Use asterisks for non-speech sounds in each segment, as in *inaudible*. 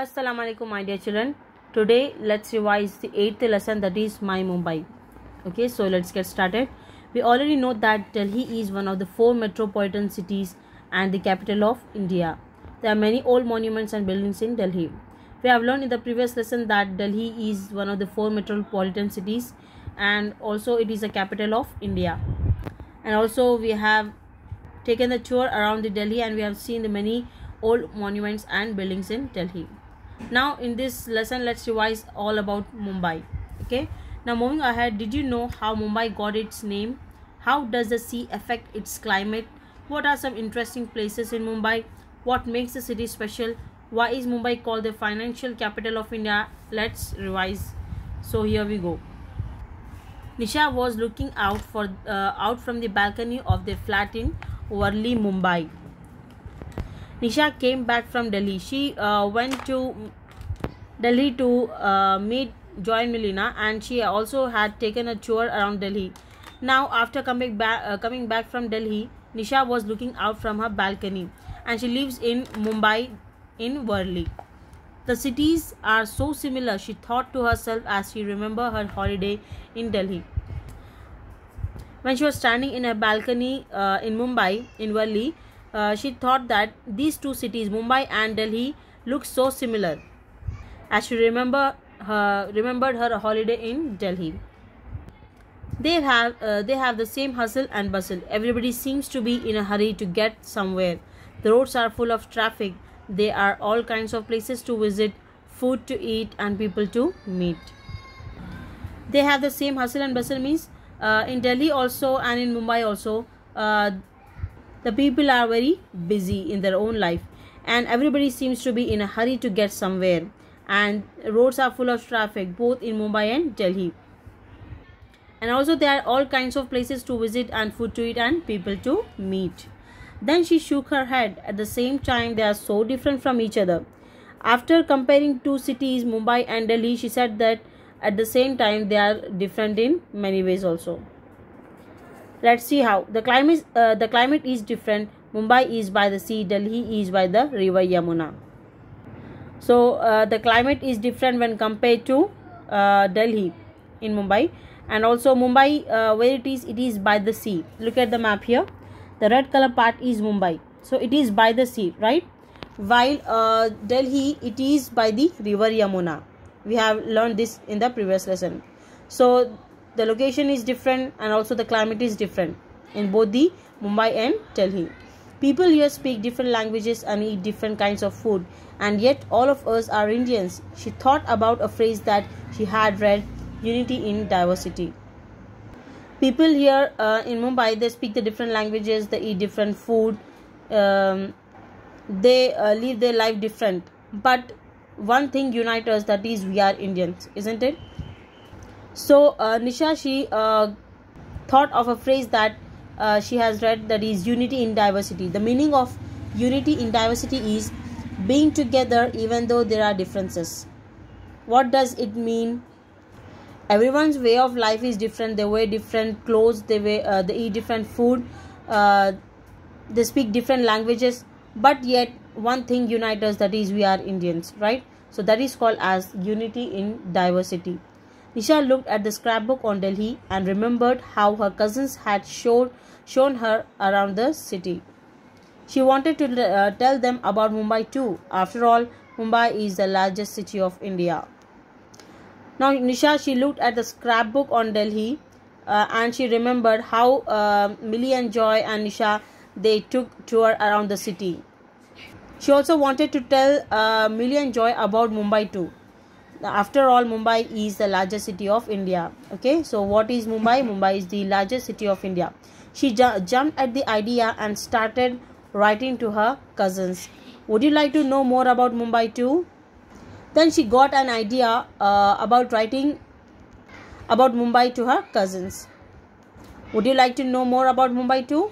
Assalamu alaikum my dear children. Today let's revise the 8th lesson that is My Mumbai. Okay, so let's get started. We already know that Delhi is one of the four metropolitan cities and the capital of India. There are many old monuments and buildings in Delhi. We have learned in the previous lesson that Delhi is one of the four metropolitan cities and also it is the capital of India. And also we have taken the tour around the Delhi and we have seen the many old monuments and buildings in Delhi. Now in this lesson let's revise all about Mumbai. Okay. Now moving ahead, did you know how Mumbai got its name? How does the sea affect its climate? What are some interesting places in Mumbai? What makes the city special? Why is Mumbai called the financial capital of India? Let's revise. So here we go. Nisha was looking out for uh, out from the balcony of their flat in Worli, Mumbai. Nisha came back from Delhi. She uh, went to Delhi to uh, meet join Milena, and she also had taken a tour around Delhi. Now, after coming back, uh, coming back from Delhi, Nisha was looking out from her balcony, and she lives in Mumbai, in Worli. The cities are so similar, she thought to herself as she remembered her holiday in Delhi. When she was standing in a balcony uh, in Mumbai, in Worli, uh, she thought that these two cities, Mumbai and Delhi, look so similar. As she remember her, remembered her holiday in Delhi. They have uh, they have the same hustle and bustle. Everybody seems to be in a hurry to get somewhere. The roads are full of traffic. There are all kinds of places to visit, food to eat, and people to meet. They have the same hustle and bustle means uh, in Delhi also and in Mumbai also. Uh, the people are very busy in their own life and everybody seems to be in a hurry to get somewhere. And roads are full of traffic both in Mumbai and Delhi. And also there are all kinds of places to visit and food to eat and people to meet. Then she shook her head. At the same time they are so different from each other. After comparing two cities Mumbai and Delhi she said that at the same time they are different in many ways also let's see how. The climate uh, the climate is different. Mumbai is by the sea delhi is by the river yamuna. So uh, the climate is different when compared to uh, delhi in mumbai. And also mumbai uh, where it is it is by the sea. Look at the map here. The red color part is mumbai. So it is by the sea right? While uh, delhi it is by the river yamuna. We have learned this in the previous lesson. So the location is different and also the climate is different in both the Mumbai and Delhi. People here speak different languages and eat different kinds of food, and yet all of us are Indians. She thought about a phrase that she had read unity in diversity. People here uh, in Mumbai they speak the different languages, they eat different food, um, they uh, live their life different, but one thing unites us that is we are Indians, isn't it? So uh, Nisha she uh, thought of a phrase that uh, she has read that is unity in diversity. The meaning of unity in diversity is being together even though there are differences. What does it mean? Everyone's way of life is different. They wear different clothes. They wear, uh, they eat different food. Uh, they speak different languages. But yet one thing unites us that is we are Indians, right? So that is called as unity in diversity. Nisha looked at the scrapbook on Delhi and remembered how her cousins had shown, shown her around the city. She wanted to uh, tell them about Mumbai too. After all, Mumbai is the largest city of India. Now, Nisha, she looked at the scrapbook on Delhi uh, and she remembered how uh, Millie and Joy and Nisha, they took tour around the city. She also wanted to tell uh, Millie and Joy about Mumbai too after all mumbai is the largest city of india. Okay so what is mumbai? *laughs* Mumbai is the largest city of india. She ju jumped at the idea and started writing to her cousins. Would you like to know more about mumbai too? Then she got an idea uh, about writing about mumbai to her cousins. Would you like to know more about mumbai too?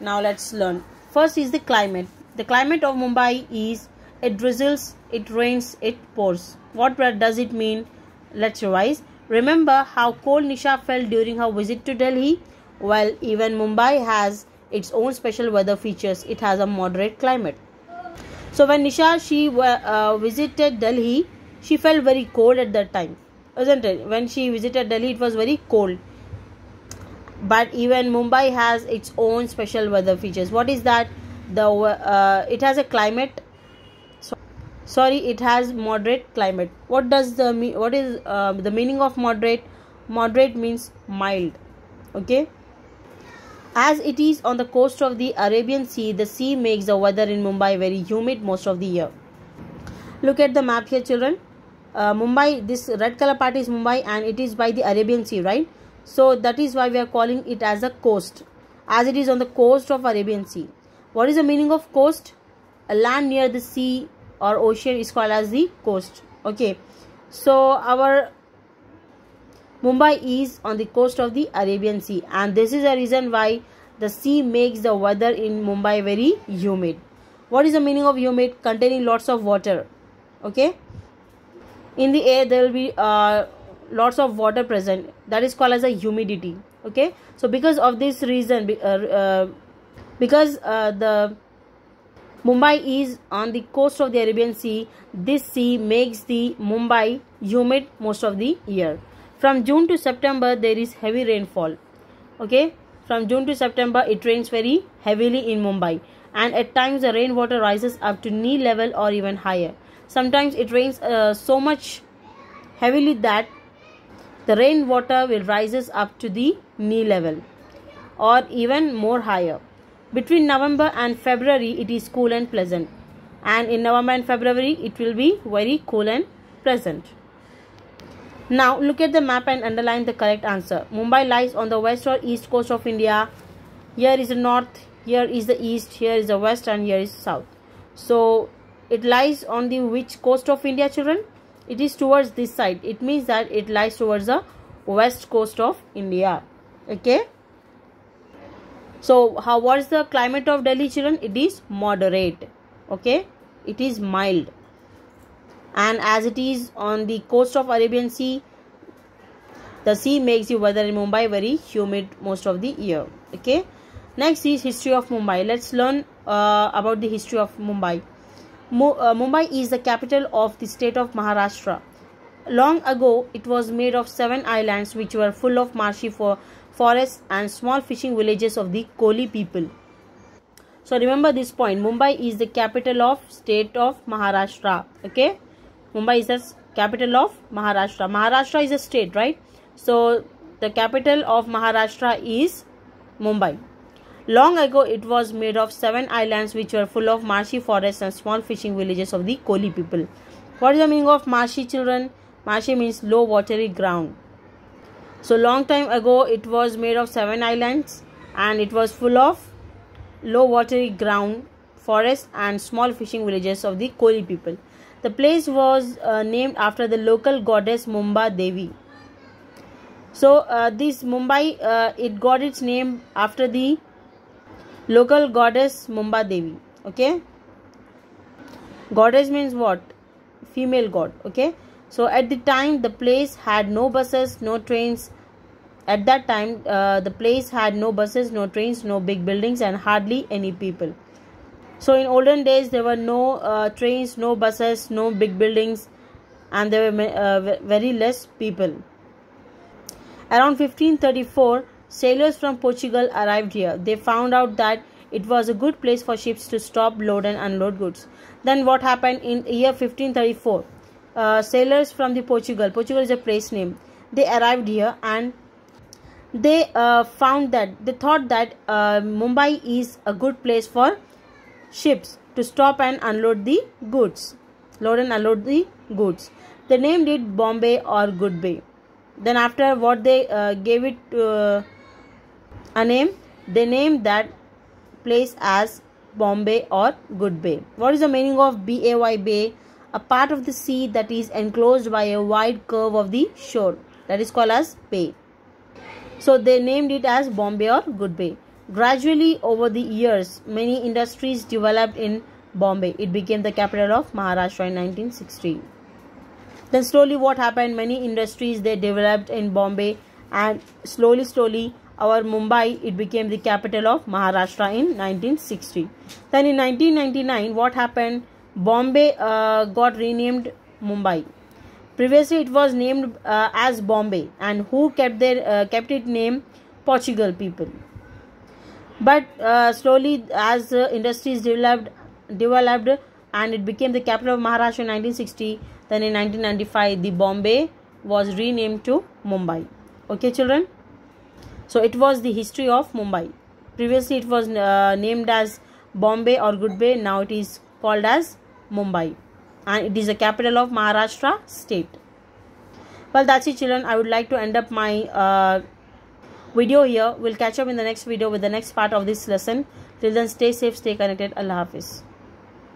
Now let's learn. First is the climate. The climate of mumbai is it drizzles it rains it pours what does it mean? Let's revise. Remember how cold Nisha felt during her visit to Delhi? Well, even Mumbai has its own special weather features. It has a moderate climate. So when Nisha she uh, visited Delhi, she felt very cold at that time, isn't it? When she visited Delhi, it was very cold. But even Mumbai has its own special weather features. What is that? The uh, it has a climate. So, sorry, it has moderate climate. What does the what is uh, the meaning of moderate? Moderate means mild. Okay as it is on the coast of the Arabian Sea, the sea makes the weather in Mumbai very humid most of the year. Look at the map here, children. Uh, Mumbai, this red color part is Mumbai and it is by the Arabian Sea, right? So that is why we are calling it as a coast, as it is on the coast of Arabian Sea. What is the meaning of coast? A land near the sea or ocean is called as the coast. Okay, so our Mumbai is on the coast of the Arabian Sea and this is the reason why the sea makes the weather in Mumbai very humid. What is the meaning of humid? Containing lots of water. Okay. In the air there will be uh, lots of water present. That is called as a humidity. Okay. So because of this reason, uh, uh, because uh, the Mumbai is on the coast of the Arabian Sea, this sea makes the Mumbai humid most of the year. From June to September there is heavy rainfall. Okay? From June to September it rains very heavily in Mumbai. And at times the rainwater rises up to knee level or even higher. Sometimes it rains uh, so much heavily that the rainwater will rises up to the knee level or even more higher between November and February it is cool and pleasant and in November and February it will be very cool and pleasant now look at the map and underline the correct answer. Mumbai lies on the west or east coast of India. Here is the north, here is the east, here is the west and here is south. So it lies on the which coast of India children? It is towards this side. It means that it lies towards the west coast of India. Okay. So how what is the climate of Delhi children? It is moderate. Okay. It is mild and as it is on the coast of Arabian Sea the sea makes the weather in Mumbai very humid most of the year okay next is history of Mumbai let's learn uh, about the history of Mumbai Mo uh, Mumbai is the capital of the state of Maharashtra long ago it was made of seven islands which were full of marshy for forests and small fishing villages of the Koli people so remember this point Mumbai is the capital of state of Maharashtra okay Mumbai is the capital of Maharashtra. Maharashtra is a state, right? So the capital of Maharashtra is Mumbai. Long ago, it was made of seven islands which were full of marshy forests and small fishing villages of the Koli people. What is the meaning of marshy children? Marshy means low watery ground. So long time ago, it was made of seven islands and it was full of low watery ground, forests and small fishing villages of the Koli people. The place was uh, named after the local goddess Mumba Devi. So uh, this Mumbai, uh, it got its name after the local goddess Mumba Devi. Okay. Goddess means what? Female god. Okay. So at the time, the place had no buses, no trains. At that time, uh, the place had no buses, no trains, no big buildings, and hardly any people. So in olden days, there were no uh, trains, no buses, no big buildings, and there were uh, very less people. Around 1534, sailors from Portugal arrived here. They found out that it was a good place for ships to stop, load and unload goods. Then what happened in year 1534? Uh, sailors from the Portugal, Portugal is a place name, they arrived here and they uh, found that they thought that uh, Mumbai is a good place for ships to stop and unload the goods. Load and unload the goods. They named it Bombay or Good Bay. Then after what they uh, gave it uh, a name, they named that place as Bombay or Good Bay. What is the meaning of BAY Bay? A part of the sea that is enclosed by a wide curve of the shore. That is called as bay. So they named it as Bombay or Good Bay. Gradually, over the years, many industries developed in Bombay. It became the capital of Maharashtra in 1960. Then slowly what happened, many industries they developed in Bombay and slowly, slowly our Mumbai, it became the capital of Maharashtra in 1960. Then in 1999, what happened? Bombay uh, got renamed Mumbai. Previously, it was named uh, as Bombay, and who kept their uh, kept it name Portugal people. But uh, slowly, as industries developed, developed, and it became the capital of Maharashtra in 1960. Then in 1995, the Bombay was renamed to Mumbai. Okay, children. So it was the history of Mumbai. Previously, it was uh, named as Bombay or Goodbay. Now it is called as Mumbai, and it is the capital of Maharashtra state. Well, that's it, children. I would like to end up my uh, video here. We'll catch up in the next video with the next part of this lesson. Till then, stay safe, stay connected. Allah Hafiz.